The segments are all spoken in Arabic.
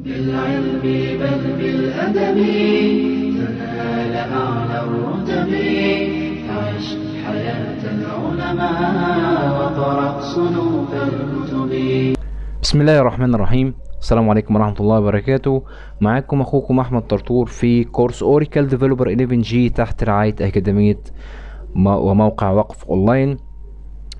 بالعلم بل بالأدب تنال أعلى الرتب عش حياة العلماء وقرأ صنوف الكتب. بسم الله الرحمن الرحيم. السلام عليكم ورحمة الله وبركاته. معاكم أخوكم أحمد طرطور في كورس Oracle Developer 11 g تحت رعاية أكاديمية مو- وموقع وقف أونلاين.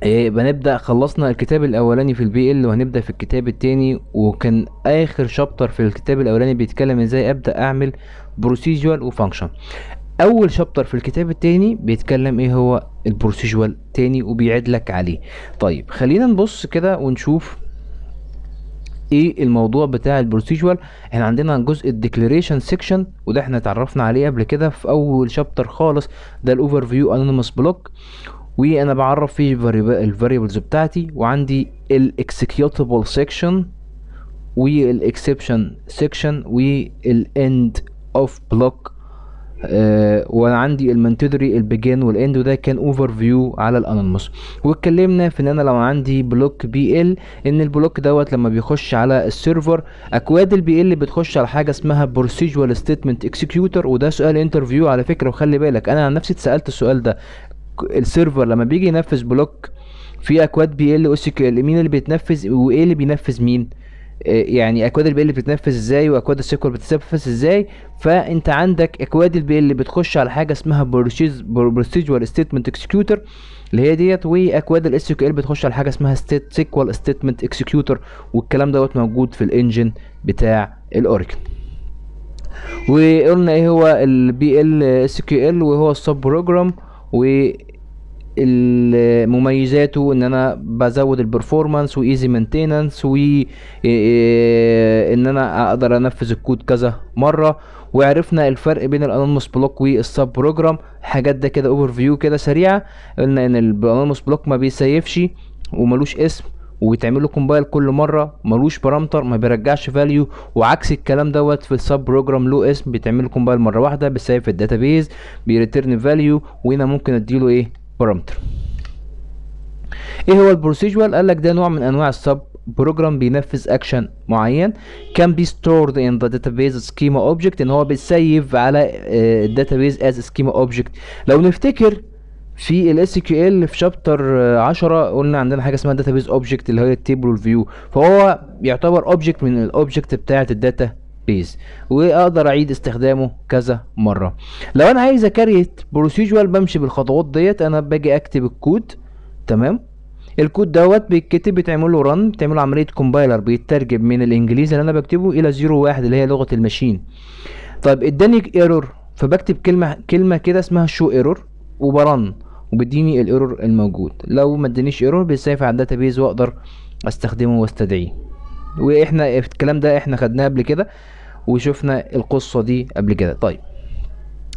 إيه بنبدأ خلصنا الكتاب الأولاني في ال PL وهنبدأ في الكتاب التاني وكان آخر chapter في الكتاب الأولاني بيتكلم إزاي أبدأ أعمل procedure و function أول chapter في الكتاب التاني بيتكلم إيه هو؟ ال procedure تاني وبيعد لك عليه. طيب خلينا نبص كده ونشوف إيه الموضوع بتاع ال procedure إحنا عندنا جزء ال declaration section وده إحنا اتعرفنا عليه قبل كده في أول chapter خالص ده ال overview anonymous block وأنا بعرف فيه ال variables بتاعتي وعندي ال executable section وال exception section وال end of block وأنا عندي ال mandatory ال begin وال end وده كان overview على ال anonymous واتكلمنا في إن أنا لو عندي block PL إن ال block دوت لما بيخش على ال server أكواد ال PL بتخش على حاجة اسمها procedural statement executor وده سؤال interview على فكرة وخلي بالك أنا عن نفسي اتسألت السؤال ده. ال server لما بيجي ينفذ block في أكواد PL و SQL مين اللي بيتنفذ وايه اللي بينفذ مين؟ آه، يعني أكواد ال PL بتتنفذ إزاي واكواد ال SQL بتتنفذ إزاي؟ فأنت عندك أكواد ال PL بتخش على حاجة اسمها procedural statement executor اللي هي ديت وأكواد ال SQL بتخش على حاجة اسمها state SQL statement executor والكلام دوت موجود في ال engine بتاع ال Oracle وقلنا إيه هو ال PL SQL وهو ال subprogram و مميزاته إن أنا بزود ال performance و easy maintenance و إيه- إيه إن أنا أقدر أنفذ الكود كذا مرة. وعرفنا الفرق بين ال anonymous block وال subprogram حاجات ده كده overview كده سريعة. قلنا إن ال anonymous block ما بي save ش وملوش اسم وبيتعمل له compile كل مرة. ملوش parameter ما بيرجعش value وعكس الكلام دوت في ال subprogram له اسم بيتعمل له compile مرة واحدة بي save ال database بي return value وهنا ممكن أديله إيه؟ parameter إيه هو ال procedure؟ قال لك ده نوع من أنواع ال subprogram بينفذ اكشن معين. Can be stored in the database schema object. إن هو بي save على ال database as schema object. لو نفتكر في ال SQL في chapter 10 قلنا عندنا حاجة اسمها database object اللي هي ال table وال view فهو يعتبر object من ال object بتاعة ال data. base وأقدر أعيد استخدامه كذا مرة. لو أنا عايز ا create procedure بمشي بالخطوات ديت. أنا باجي أكتب الكود. تمام؟ الكود دوت بيتكتب بيتعمل له run بتعمل له عملية compiler بيترجم من الإنجليزي اللي أنا بكتبه إلى 01 اللي هي لغة ال machine. طيب إداني error فبكتب كلمة كلمة كده اسمها show error وب run وبيديني ال error الموجود. لو ما ادانيش error بي save على ال database وأقدر أستخدمه واستدعيه. وإحنا الكلام ده إحنا خدناه قبل كده. وشفنا القصة دي قبل كده. طيب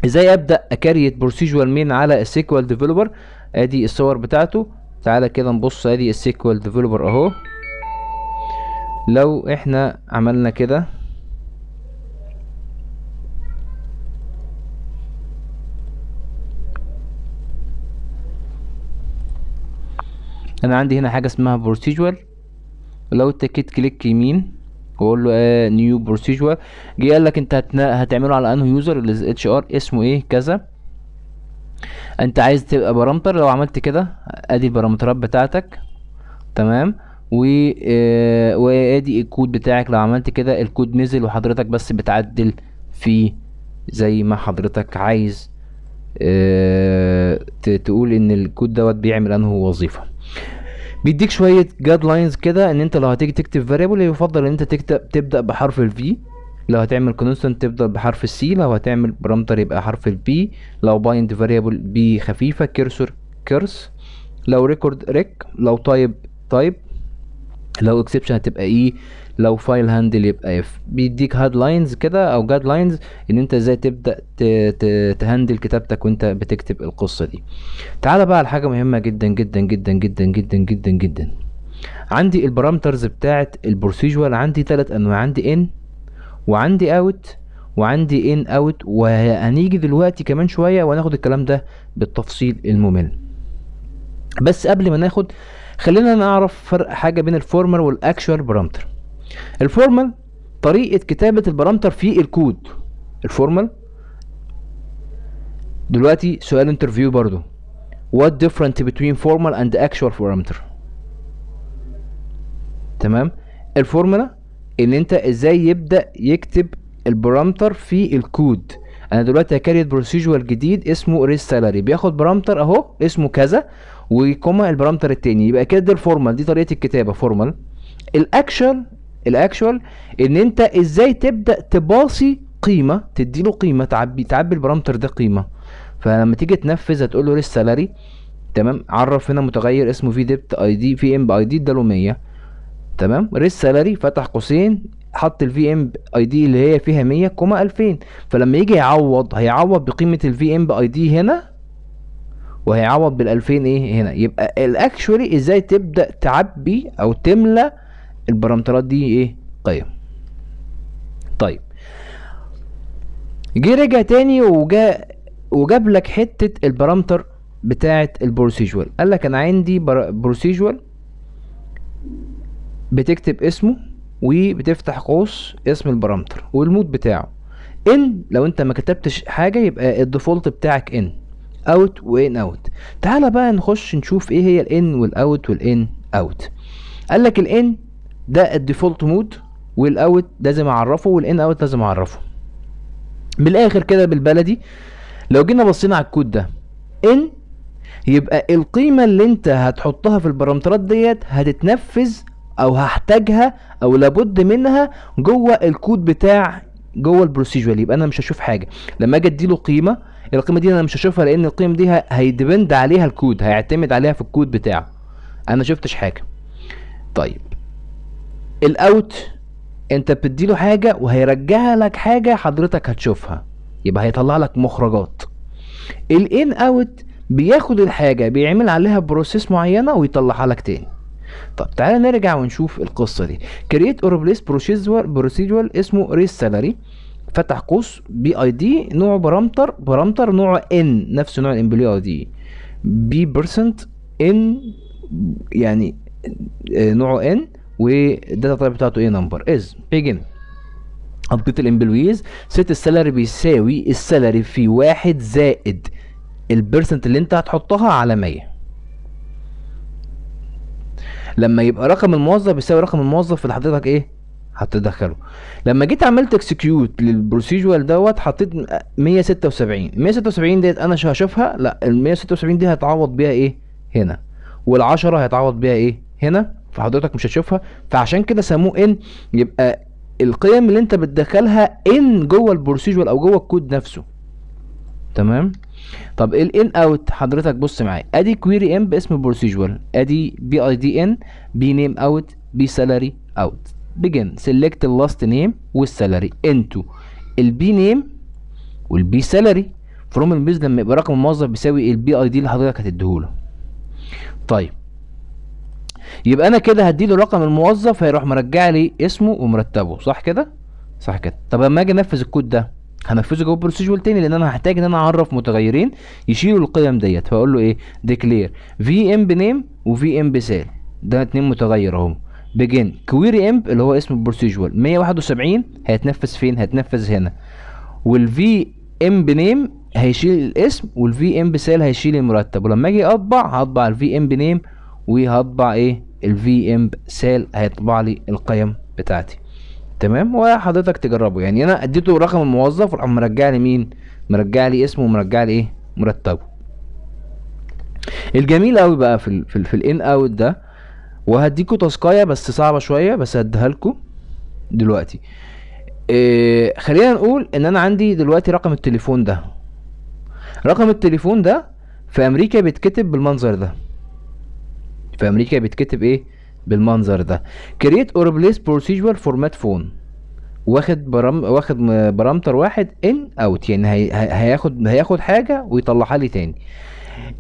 إزاي أبدأ ا create procedure مين على ال SQL Developer آدي الصور بتاعته. تعالى كده نبص آدي ال SQL Developer أهو. لو إحنا عملنا كده. أنا عندي هنا حاجة اسمها procedure لو اتكيت click يمين. واقول له آه new procedure جه قال لك انت. هتعمله على انه user ال HR اسمه إيه كذا. انت عايز تبقى parameter لو عملت كده ادي ال parameterات بتاعتك. تمام. و آه، وادي الكود بتاعك لو عملت كده الكود نزل وحضرتك بس بتعدل فيه زي ما حضرتك عايز. آه، تقول إن الكود دوت بيعمل أنه وظيفة. بيديك شوية guidelines كده إن أنت لو هتيجي تكتب variable يفضل إن أنت تكتب تبدأ بحرف ال V لو هتعمل constant تبدأ بحرف ال C لو هتعمل parameter يبقى حرف ال P لو bind variable B خفيفة cursor curs لو record rec لو type type لو exception هتبقى E لو file handle يبقى F بيديك headlines كده أو guidelines إن أنت إزاي تبدأ ت handle كتابتك وأنت بتكتب القصة دي. تعال بقى على حاجة مهمة جدا جدا جدا جدا جدا جدا جدا. عندي ال parameters بتاعت ال procedure عندي ثلاث أنواع عندي in وعندي out وعندي in out وهنيجي دلوقتي كمان شوية وناخد الكلام ده بالتفصيل الممل. بس قبل ما ناخد خلينا نعرف فرق حاجة بين ال formal وال actual parameter ال formal طريقة كتابة ال parameter في الكود. ال formal. دلوقتي سؤال interview برضو. What different between formal and actual parameter? تمام؟ ال formal ان انت إزاي يبدأ يكتب ال parameter في الكود. أنا دلوقتي ه create procedure جديد اسمه raise salary بياخد parameter اهو اسمه كذا. و comma ال parameter التاني. يبقى كده ده ال formal دي طريقة الكتابة formal ال actual ال actual إن أنت إزاي تبدأ ت pass ي قيمة تديله قيمة تعبي تعبي ال parameter ده قيمة. فلما تيجي تنفذ هتقول له raise salary تمام؟ عرف هنا متغير اسمه V dept ID V emp ID اداله 100 تمام؟ raise salary فتح قوسين حط ال V emp ID اللي هي فيها 100 comma 2000 فلما يجي يعوض هيعوض بقيمة ال V emp ID هنا وهيعوض بال 2000 إيه هنا. يبقى ال actual إزاي تبدأ تعبي أو تملى ال parameterات دي إيه؟ قيم. طيب. جه رجع تاني وجا وجاب لك حتة ال parameter بتاعه ال procedure قال لك أنا عندي procedure بتكتب اسمه وبتفتح قوس اسم ال parameter وال mode بتاعه. إن لو أنت ما كتبتش حاجة يبقى ال default بتاعك in. out و in out تعالى بقى نخش نشوف إيه هي ال in وال out وال in out قال لك ال in ده ال default mode وال out لازم اعرفه وال in out لازم اعرفه بالآخر كده بالبلدي لو جينا بصينا على الكود ده. in يبقى القيمة اللي انت هتحطها في ال parameterات ديت هتتنفذ أو هحتاجها أو لابد منها جوه الكود بتاع جوه ال procedure. يبقى أنا مش هشوف حاجة. لما أجي أديله قيمة القيمة دي أنا مش هشوفها لأن القيمه دي هي depend عليها الكود هيعتمد عليها في الكود بتاعه. أنا شفتش حاجة. طيب. ال out أنت بتديله حاجة وهيرجع لك حاجة حضرتك هتشوفها. يبقى هيطلع لك مخرجات. ال in out بياخد الحاجة بيعمل عليها process معينة ويطلعها لك تاني. طب تعالى نرجع ونشوف القصة دي. create or procedure procedure اسمه raise salary فتح قوس P ID نوع parameter parameter نوعه in نفس نوع ال employee ID. P percent in يعني نوعه in وال data type بتاعته إيه number is begin update ال employees set ال salary بيساوي ال salary في واحد زائد ال percent اللي انت هتحطها على 100 لما يبقى رقم الموظف بيساوي رقم الموظف اللي حضرتك إيه؟ هتدخله. لما جيت عملت execute لل procedure دوت حطيت 176 176 ديت أنا هشوفها لا ال 176 دي هتعوض بيها إيه؟ هنا. وال10 هيتعوض بيها إيه؟ هنا. فحضرتك مش هتشوفها. فعشان كده سموه in. يبقى القيم اللي أنت بتدخلها in جوه ال procedure أو جوه الكود نفسه. تمام؟ طب ال in out حضرتك بص معايا. أدي query emp باسم procedure أدي P ID in P name out P salary out begin select ال last name وال salary into ال P name وال P salary from ال employees لما يبقى رقم الموظف بيساوي ال P ID اللي حضرتك هتديهوله. طيب. يبقى أنا كده هديله رقم الموظف هيروح مرجع لي اسمه ومرتبه. صح كده؟ صح كده. طب لما أجي أنفذ الكود ده هنفذه جوه procedure تاني لأن أنا هحتاج إن أنا أعرف متغيرين يشيلوا القيم ديت. فأقول له إيه؟ declare V emp name و V emp sal. ده اتنين متغير أهو. begin query emp اللي هو اسم ال procedure 171 هيتنفذ فين؟ هيتنفذ هنا. وال V emp name هيشيل الاسم وال V emp sal هيشيل المرتب. ولما أجي أطبع هطبع ال V emp name وهطبع إيه؟ ال V emp sal هيطبع لي القيم بتاعتي. تمام؟ وحضرتك تجربه. يعني أنا أديته رقم الموظف وراح مرجع لي مين؟ مرجع لي اسمه ومرجع لي إيه؟ مرتبه. الجميل قوي بقى في ال في, ال في ال in out ده وهديكوا تاسكاية بس صعبة شوية بس هديها لكم دلوقتي. إيه خلينا نقول إن أنا عندي دلوقتي رقم التليفون ده. رقم التليفون ده في أمريكا بيتكتب بالمنظر ده. في أمريكا بيتكتب إيه؟ بالمنظر ده. Create or replace procedure format phone واخد برام واخد parameter واحد in out يعني هي... هياخد هياخد حاجة ويطلعها لي تاني.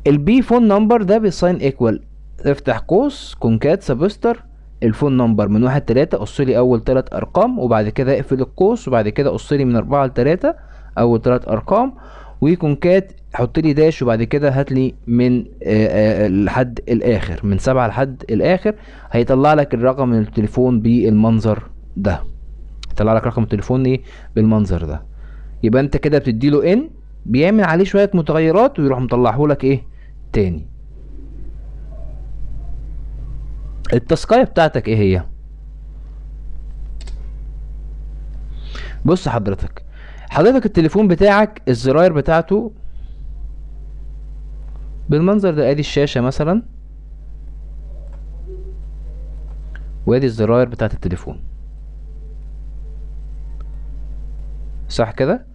ال P phone number ده ب assign equal افتح قوس concat substr ال phone number من واحد تلاتة قص لي أول تلات أرقام وبعد كده اقفل القوس وبعد كده قص لي من أربعة لتلاتة أول تلات أرقام و concat حط لي dash وبعد كده هات لي من آآ آآ لحد الآخر من سبعة لحد الآخر هيطلع لك الرقم من التليفون بالمنظر ده. يطلع لك رقم التليفون إيه؟ بالمنظر ده. يبقى أنت كده بتديله إن بيعمل عليه شوية متغيرات ويروح مطلعه لك إيه؟ تاني. التاسكايه بتاعتك إيه هي؟ بص حضرتك حضرتك التليفون بتاعك الزراير بتاعته بالمنظر ده ادي الشاشة مثلا. وادي الزراير بتاعت التليفون. صح كده؟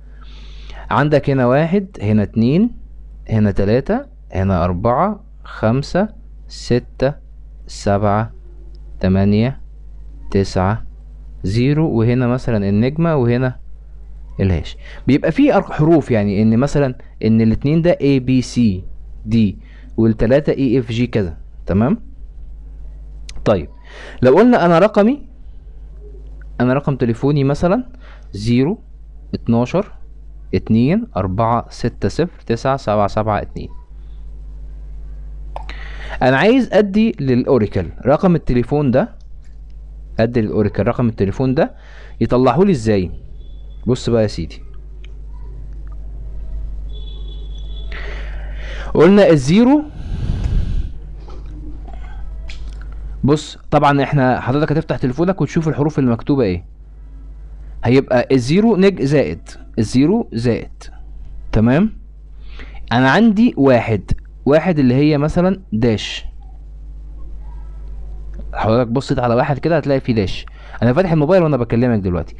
عندك هنا واحد هنا اتنين هنا تلاتة هنا أربعة خمسة ستة سبعة تمانية تسعة زيرو وهنا مثلا النجمة وهنا الهاش. بيبقى فيه حروف يعني إن مثلا إن الاتنين ده A B C D والتلاتة E F G كذا. تمام؟ طيب لو قلنا أنا رقمي أنا رقم تليفوني مثلا zero اتناشر اتنين أربعة ستة صفر تسعة سبعة سبعة اتنين. أنا عايز أدي لل Oracle رقم التليفون ده أدي لل Oracle رقم التليفون ده يطلعهولي إزاي؟ بص بقى يا سيدي. قلنا ال zero. بص طبعا إحنا حضرتك هتفتح تليفونك وتشوف الحروف اللي مكتوبه إيه. هيبقى ال zero نج زائد. ال zero زائد. تمام؟ أنا عندي واحد. واحد اللي هي مثلا dash حضرتك بصيت على واحد كده هتلاقي فيه dash أنا فاتح الموبايل وأنا بكلمك دلوقتي.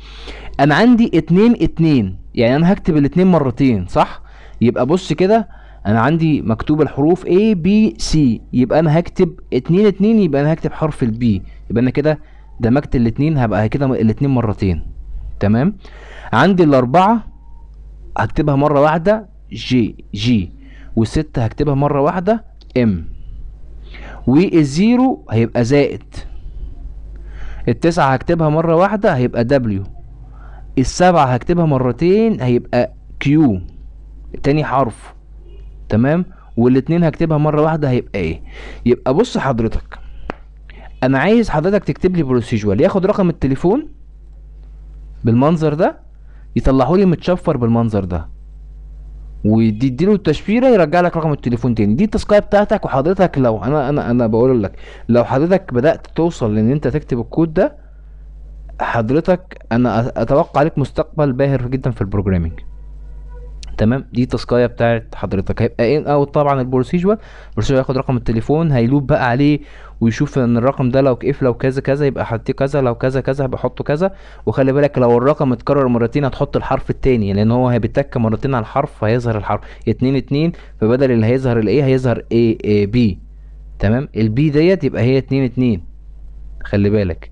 أنا عندي اتنين اتنين. يعني أنا هكتب الاتنين مرتين صح؟ يبقى بص كده أنا عندي مكتوب الحروف A B C. يبقى أنا هكتب اتنين اتنين يبقى أنا هكتب حرف ال B. يبقى أنا كده دمجت الاتنين هبقى كده الاتنين مرتين. تمام؟ عندي الأربعة هكتبها مرة واحدة G G والستة هكتبها مرة واحدة M وال zero هيبقى زائد. التسعة هكتبها مرة واحدة هيبقى W السبعة هكتبها مرتين هيبقى Q تاني حرف. تمام؟ والاتنين هكتبها مرة واحدة هيبقى إيه؟ يبقى بص حضرتك. أنا عايز حضرتك تكتب لي procedure ياخد رقم التليفون بالمنظر ده؟ يطلعهولي متشفر بالمنظر ده. وتديله التشفيرة يرجع لك رقم التليفون تاني. دي التاسكاية بتاعتك وحضرتك لو أنا أنا أنا بقول لك لو حضرتك بدأت توصل لإن أنت تكتب الكود ده حضرتك أنا أتوقع لك مستقبل باهر جدا في ال programming. تمام؟ دي التاسكايه بتاعت حضرتك. هيبقى in out طبعا ال procedure. ال procedure هياخد رقم التليفون هي loop بقى عليه ويشوف إن الرقم ده لو if لو كذا كذا يبقى حطيه كذا لو كذا كذا هيبقى حطه كذا. وخلي بالك لو الرقم اتكرر مرتين هتحط الحرف التاني لأن هو هيتك مرتين على الحرف فهيظهر الحرف. اتنين اتنين فبدل اللي هيظهر ال A هيظهر إيه إيه B تمام؟ ال B ديت يبقى هي اتنين اتنين. خلي بالك.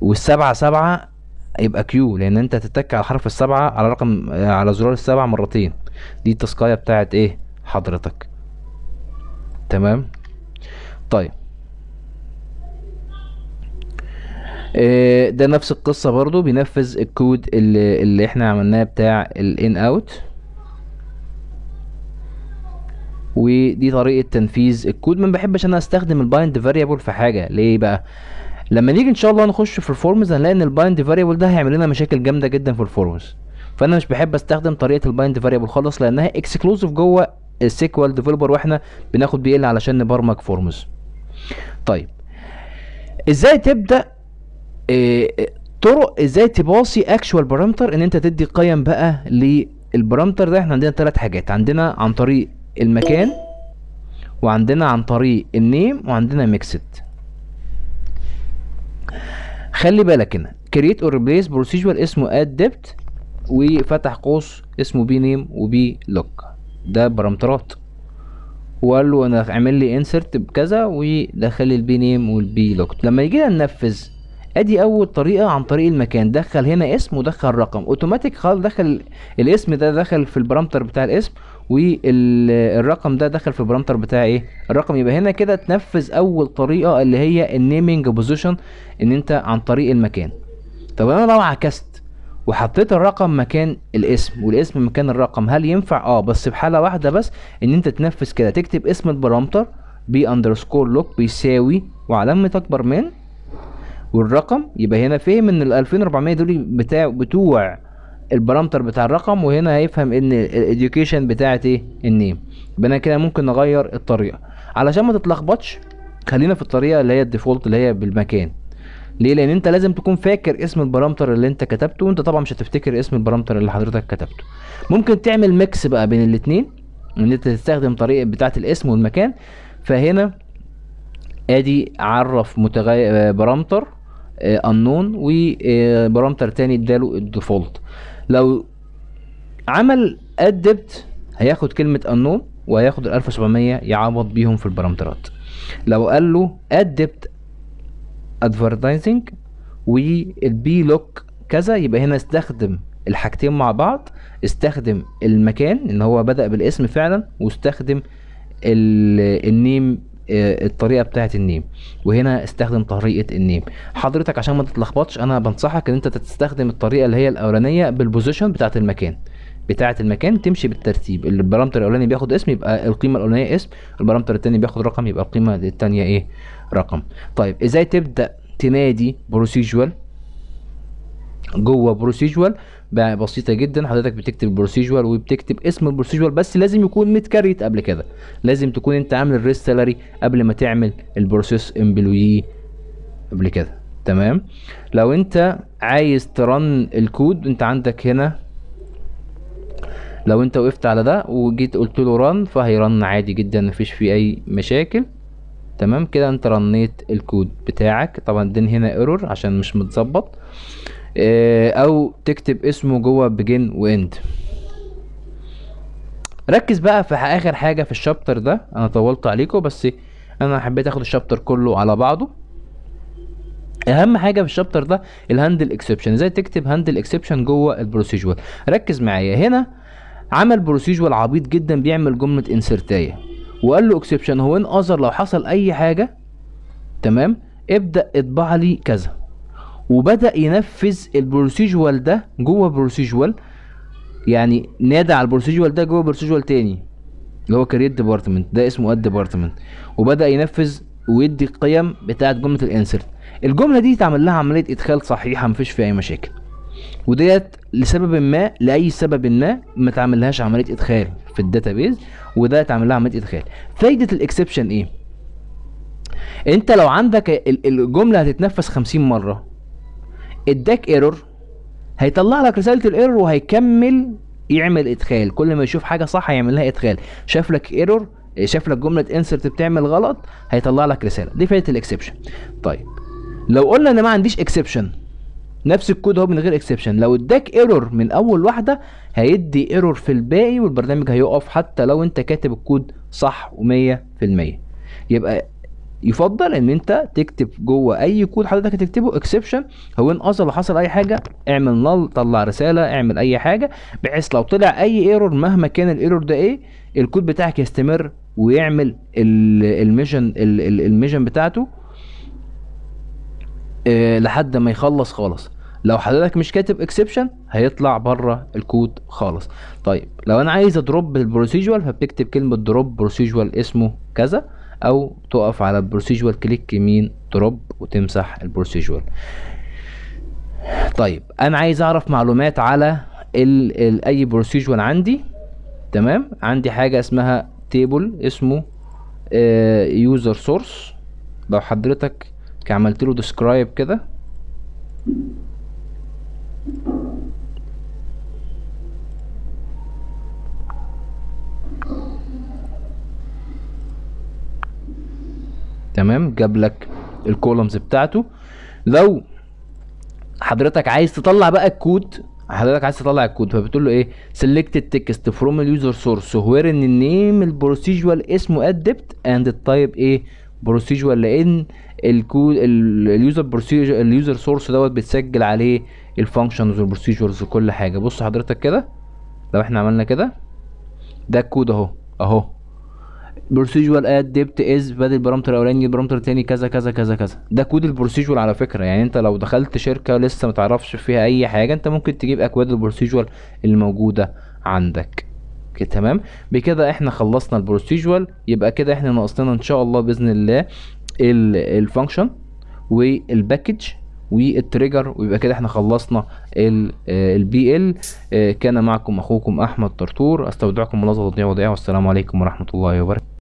والسبعة سبعة يبقى Q لأن أنت هتتك على حرف السبعة على رقم على زرار السبعة مرتين. دي التاسكايه بتاعت إيه؟ حضرتك. تمام؟ طيب. آه، ده نفس القصة برضو بينفذ الكود اللي, اللي إحنا عملناه بتاع ال in out ودي طريقة تنفيذ الكود. ما بحبش أنا أستخدم ال bind variable في حاجة. ليه بقى؟ لما نيجي إن شاء الله نخش في ال forms هنلاقي إن ال bind variable ده هيعمل لنا مشاكل جامدة جدا في ال forms فأنا مش بحب أستخدم طريقة ال bind variable خالص لأنها exclusive جوه ال SQL Developer وإحنا بناخد PL علشان نبرمج forms طيب إزاي تبدأ؟ إيه طرق إزاي تباصي actual parameter إن أنت تدي قيم بقى لل parameter ده. إحنا عندنا ثلاث حاجات عندنا عن طريق المكان وعندنا عن طريق ال name وعندنا mixed خلي بالك هنا create or replace procedure اسمه add dept وفتح قوس اسمه p name و p loc ده parameterات وقال له أنا اعمل لي insert بكذا ودخل لي ال p name وال p loc لما يجي ننفذ أدي أول طريقة عن طريق المكان. دخل هنا اسم ودخل رقم. اوتوماتيك خلاص دخل الاسم ده دخل في ال parameter بتاع الاسم والرقم ده دخل في ال parameter بتاع إيه؟ الرقم يبقى هنا كده تنفذ أول طريقة اللي هي ال naming position إن أنت عن طريق المكان. طب أنا لو عكست وحطيت الرقم مكان الاسم والاسم مكان الرقم هل ينفع؟ آه بس في حاله واحدة بس إن أنت تنفذ كده. تكتب اسم ال parameter p underscore loc بيساوي وعلامة أكبر من والرقم يبقى هنا فهم إن ال 2400 دول بتاع بتوع ال parameter بتاع الرقم وهنا هيفهم إن ال education بتاعت إيه؟ ال name. أنا كده ممكن نغير الطريقة. علشان ما تتلخبطش خلينا في الطريقة اللي هي ال default اللي هي بالمكان. ليه؟ لأن أنت لازم تكون فاكر اسم ال parameter اللي أنت كتبته وأنت طبعا مش هتفتكر اسم ال parameter اللي حضرتك كتبته. ممكن تعمل mix بقى بين الاتنين إن أنت تستخدم طريقة بتاعه الاسم والمكان. فهنا آدي عرف متغير parameter unknown و parameter تاني اداله ال default. لو عمل add dept هياخد كلمة unknown وهياخد ال 1700 يعوض بيهم في ال parameterات لو قال له add dept advertising وال p loc كذا يبقى هنا استخدم الحاجتين مع بعض. استخدم المكان إن هو بدأ بالاسم فعلا واستخدم ال- ال name الطريقة بتاعه ال name. وهنا استخدم طريقة ال name. حضرتك عشان ما تتلخبطش أنا بنصحك إن أنت تستخدم الطريقة اللي هي الأولانية بال position بتاعه المكان. بتاعه المكان تمشي بالترتيب. ال parameter الأولاني بياخد اسم يبقى القيمة الأولانية اسم. ال parameter الثاني بياخد رقم يبقى القيمة الثانية إيه؟ رقم. طيب إزاي تبدأ تنادي procedure جوه procedure بقى بسيطة جدا. حضرتك بتكتب ال procedure وبتكتب اسم ال procedure بس لازم يكون مت create قبل كده. لازم تكون انت عامل ال raise salary قبل ما تعمل ال process employee قبل كده. تمام؟ لو انت عايز ت run ال code انت عندك هنا لو انت وقفت على ده وجيت قلت له run فهي run عادي جدا مفيش فيه أي مشاكل. تمام؟ كده انت رنيت الكود بتاعك. طبعا دين هنا error عشان مش متظبط. أو تكتب اسمه جوه begin و end ركز بقى في آخر حاجة في ال chapter ده. أنا طولت عليكم بس أنا حبيت آخد ال chapter كله على بعضه. أهم حاجة في ال chapter ده ال handle exception إزاي تكتب handle exception جوه ال procedure ركز معايا. هنا عمل procedure عبيط جدا بيعمل جملة insert ايه وقال له exception when others لو حصل أي حاجة تمام؟ ابدأ اطبع لي كذا. وبدأ ينفذ ال procedure ده جوه procedure يعني نادى على ال procedure ده جوه procedure تاني اللي هو create department ده اسمه add department وبدأ ينفذ ويدي القيم بتاعة جملة ال insert الجملة دي اتعمل لها عملية إدخال صحيحة مفيش فيها أي مشاكل. وديت لسبب ما لأي سبب ما ما تعملهاش عملية إدخال في ال database وده اتعمل لها عملية إدخال. فايدة ال exception إيه؟ أنت لو عندك ال- الجملة هتتنفذ 50 مرة. اداك error هيطلع لك رسالة ال error وهيكمل يعمل ادخال. كل ما يشوف حاجة صح هيعمل لها ادخال. شاف لك error شاف لك جملة insert بتعمل غلط هيطلع لك رسالة. دي فايده ال exception. طيب لو قلنا إن ما عنديش exception نفس الكود اهو من غير exception. لو اداك error من أول واحدة هيدي error في الباقي والبرنامج هيقف حتى لو أنت كاتب الكود صح و100% يبقى يفضل إن أنت تكتب جوه أي كود حضرتك هتكتبه exception when others لو حصل أي حاجة اعمل null طلع رسالة اعمل أي حاجة بحيث لو طلع أي error مهما كان ال error ده إيه الكود بتاعك يستمر ويعمل ال- ال mission ال- ال- ال mission بتاعته آه، لحد ما يخلص خالص. لو حضرتك مش كاتب exception هيطلع بره الكود خالص. طيب لو أنا عايز أ drop ال procedure فبتكتب كلمة drop procedure اسمه كذا. أو تقف على ال procedure click يمين drop وتمسح ال procedure. طيب أنا عايز أعرف معلومات على ال ال أي procedure عندي. تمام؟ عندي حاجة اسمها table اسمه user source لو حضرتك عملت له describe كده. تمام؟ جاب لك ال columns بتاعته. لو حضرتك عايز تطلع بقى الكود حضرتك عايز تطلع الكود فبتقول له إيه؟ سيلكت التكست فروم اليوزر سورس وير ان النيم البروسيجوال اسمه add dept and ال type إيه procedure لأن ال code ال user procedure ال user source دوت بتسجل عليه ال functions وال procedures وكل حاجة. بص حضرتك كده. لو إحنا عملنا كده ده الكود أهو. أهو. procedure add dept is بدل ال parameter الاولاني ال parameter التاني كذا كذا كذا كذا. ده code ال procedure على فكرة. يعني انت لو دخلت شركة لسه ما تعرفش فيها أي حاجة انت ممكن تجيب أكواد ال procedure اللي موجودة عندك. كده تمام؟ بكده إحنا خلصنا ال procedure يبقى كده إحنا ناقصنا إن شاء الله بإذن الله ال function وال package وال trigger ويبقى كده إحنا خلصنا البي ال كان معكم أخوكم أحمد طرطور. أستودعكم الله ذو الوديع والسلام عليكم ورحمة الله وبركاته.